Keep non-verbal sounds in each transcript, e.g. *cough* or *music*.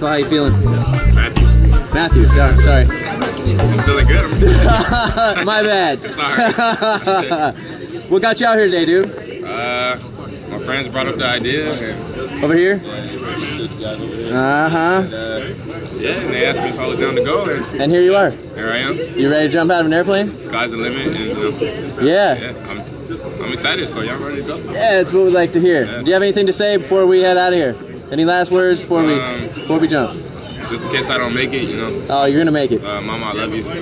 Michael, how you feeling? Matthew. Matthew, yeah, sorry. *laughs* I'm feeling good. My bad. *laughs* sorry. *laughs* what got you out here today, dude? Uh, my friends brought up the idea, and Over here? yeah, just took guys over there. Uh-huh. Uh, yeah, and they asked me if I was down to go, and And here you are. here I am. You ready to jump out of an airplane? Sky's the limit, and you know, Yeah. yeah, I'm, I'm excited. So y'all ready to go? Yeah, that's what we'd like to hear. Do you have anything to say before we head out of here? Any last words before we Um, before we jump? Just in case I don't make it, you know, Oh, you're gonna make it. uh, Mama, I love you. *laughs*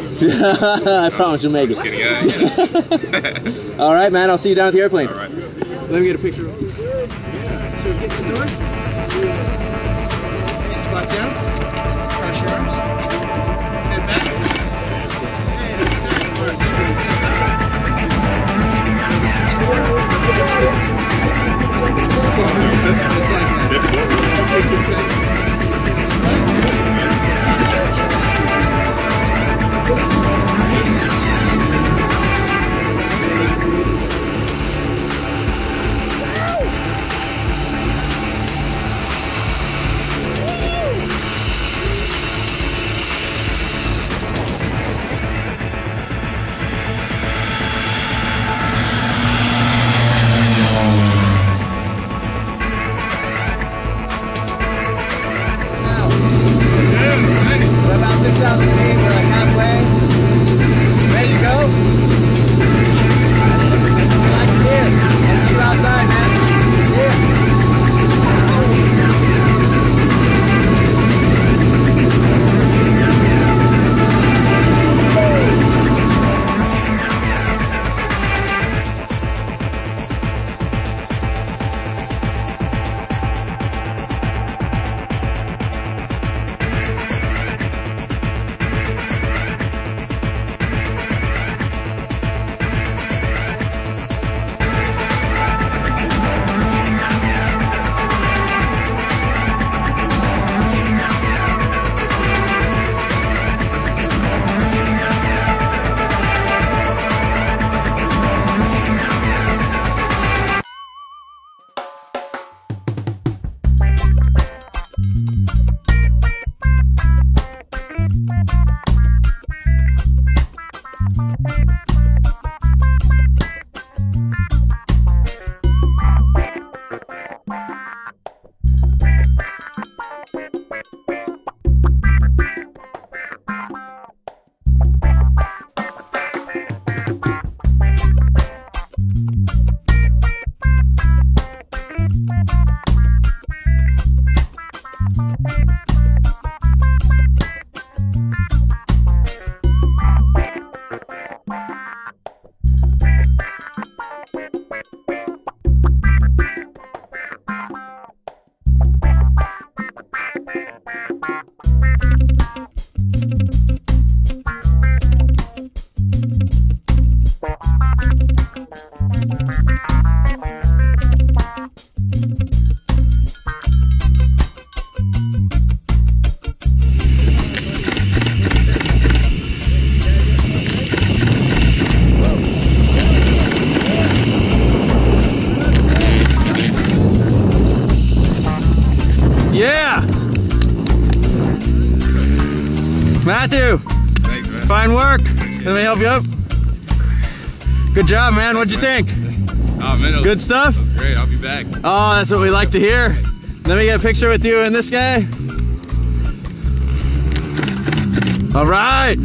I promise you'll make Just it. kidding. Yeah, yeah. *laughs* All right, man. I'll see you down at the airplane. All right. Let me get a picture. So get the door. Squat down. Matthew, Thanks, man. fine work. Let me help you up. Good job, man. What'd you think? Oh man, Good stuff? great. I'll be back. Oh, that's what we like to hear. Let me get a picture with you and this guy. All right.